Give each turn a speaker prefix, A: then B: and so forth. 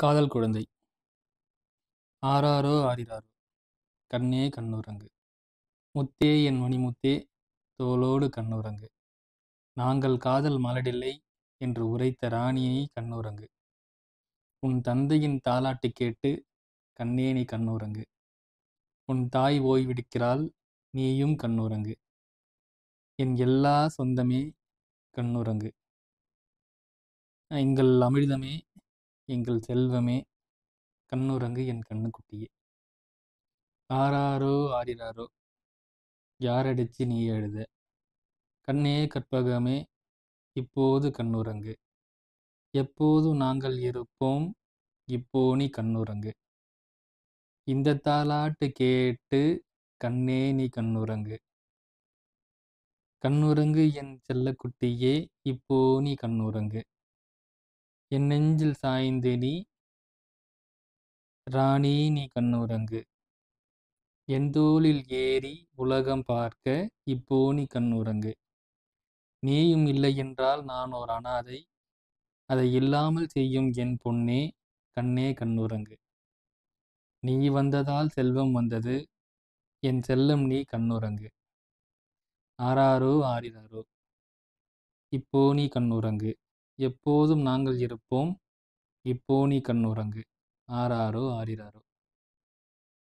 A: காதல் குழந்தை. ஆராரோ ஆரிராரோ கண்ணே கண்ணுறங்கு முத்தே என் மணிமுத்தே தோளோடு கண்ணுறங்கு நாங்கள் காதல் மலடில்லை என்று உரைத்த ராணியை கண்ணுறங்கு உன் தந்தையின் தாலாட்டு கேட்டு கண்ணே நீ கண்ணுறங்கு உன் தாய் ஓய்வெடுக்கிறாள் நீயும் கண்ணுறங்கு என் எல்லா சொந்தமே கண்ணுறங்கு எங்கள் அமிழ்தமே எங்கள் செல்வமே கண்ணுரங்கு என் கண்ணுக்குட்டியே. ஆராரோ ஆரிராரோ யாரடிச்சு நீ எழுத கண்ணே கற்பகமே இப்போது கண்ணுரங்கு எப்போது நாங்கள் இருப்போம் இப்போ நீ கண்ணுரங்கு இந்த தாலாட்டு கேட்டு கண்ணே நீ கண்ணுரங்கு கண்ணுரங்கு என் செல்லக்குட்டியே இப்போ நீ கண்ணுரங்கு என் நெஞ்சில் சாய்ந்து நீ ராணி நீ கண்ணுறங்கு. என் தோளில் ஏறி உலகம் பார்க்க இப்போ நீ கண்ணுறங்கு. நீயும் இல்லை என்றால் நான் ஒரு அனாதை. அதை இல்லாமல் செய்யும் என் பொன்னே கண்ணே கண்ணுறங்கு. நீ வந்ததால் செல்வம் வந்தது என் செல்லம் நீ கண்ணுறங்கு. ஆராரோ ஆரிராரோ இப்போ நீ கண்ணுறங்கு. எப்போதும் நாங்கள் இருப்போம். இப்போ நீ கண்ணுறங்கு ஆராரோ ஆரிராரோ